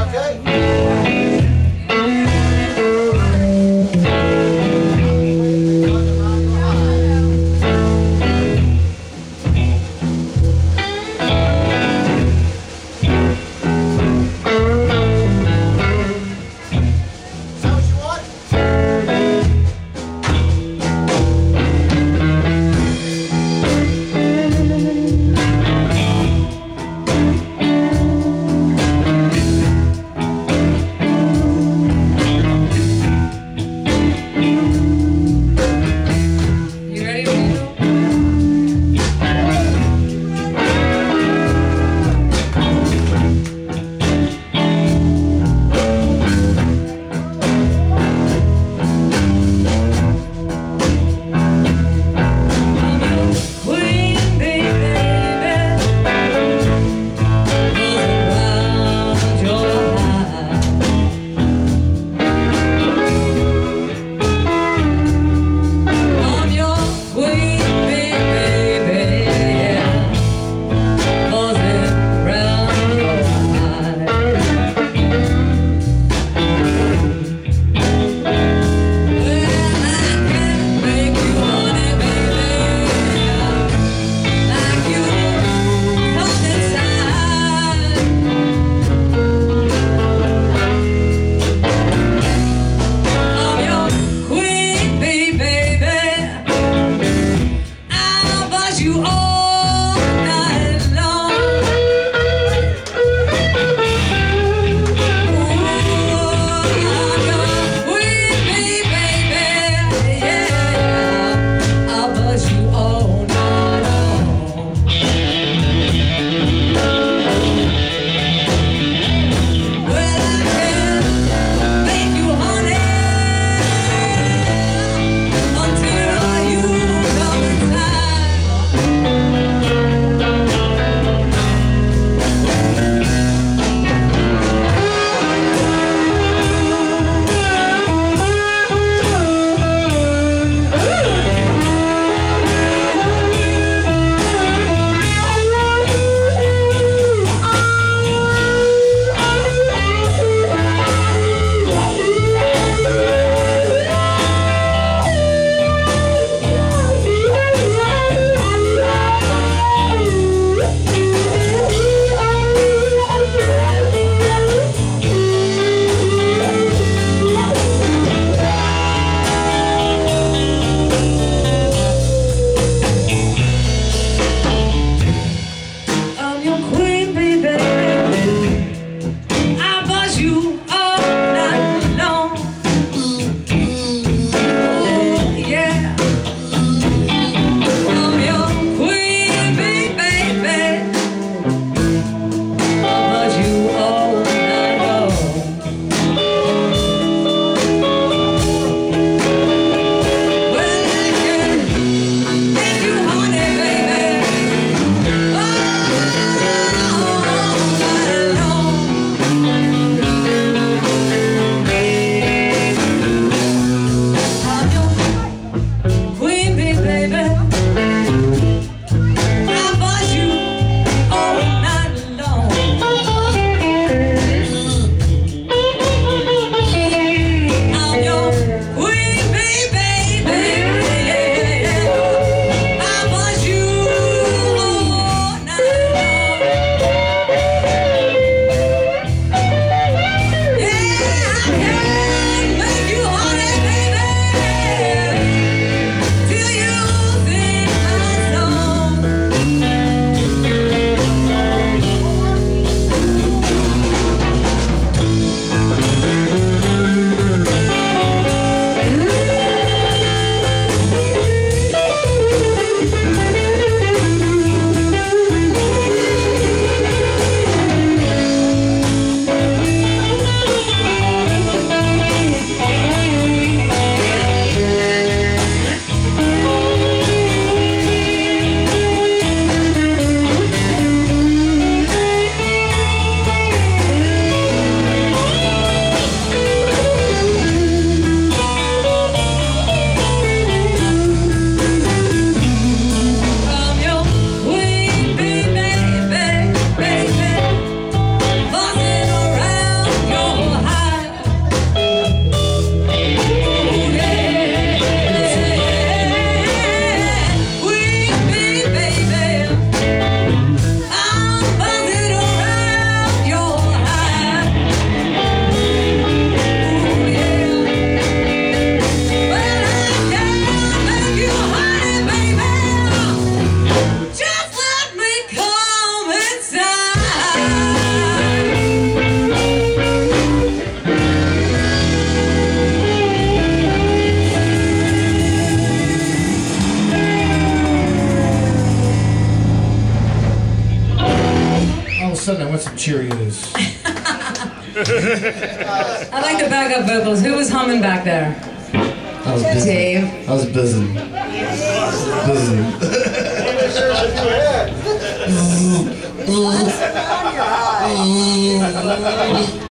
Tá ok? Got some Cheerios. I like the backup vocals. Who was humming back there? I was busy. Dave. I was busy. Busy. on your eye.